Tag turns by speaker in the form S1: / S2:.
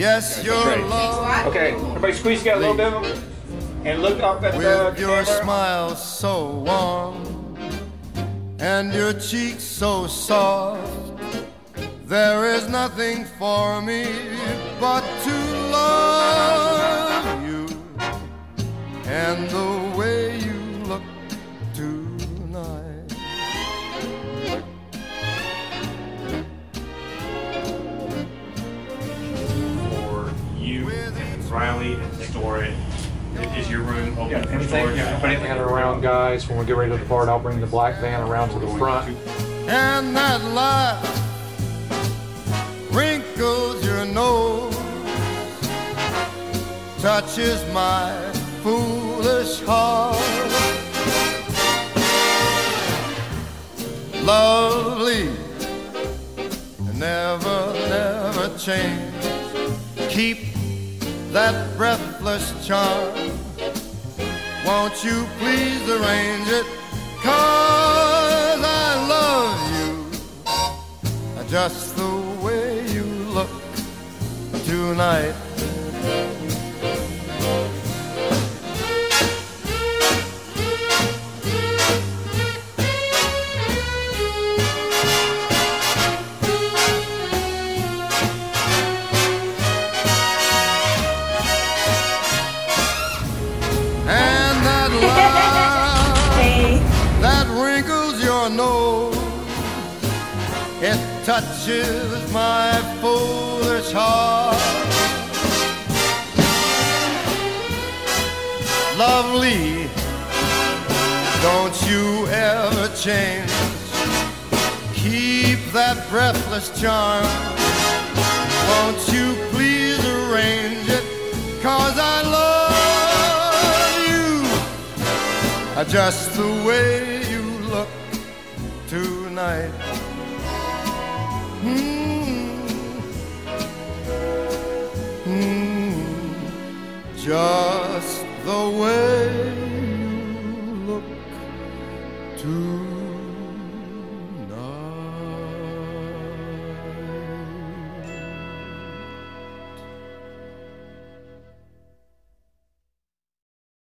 S1: Yes, your
S2: Okay.
S1: love
S2: Okay, everybody squeeze together a little bit of and look up at the
S1: with your
S2: camera.
S1: smile so warm and your cheeks so soft. There is nothing for me but to love you and the
S3: Riley and store it. Is your room open
S2: Yeah,
S3: for
S2: anything,
S3: storage?
S2: yeah, put anything around, guys. When we get ready to depart, I'll bring the black van around to the front.
S1: and that laugh wrinkles your nose, touches my foolish heart. Lovely, never, never change. Keep that breathless charm. Won't you please arrange it? Cause I love you just the way you look tonight. It touches my foolish heart. Lovely, don't you ever change. Keep that breathless charm. Won't you please arrange it? Cause I love you just the way you look tonight. Mm. Mm. Just the way you look tonight.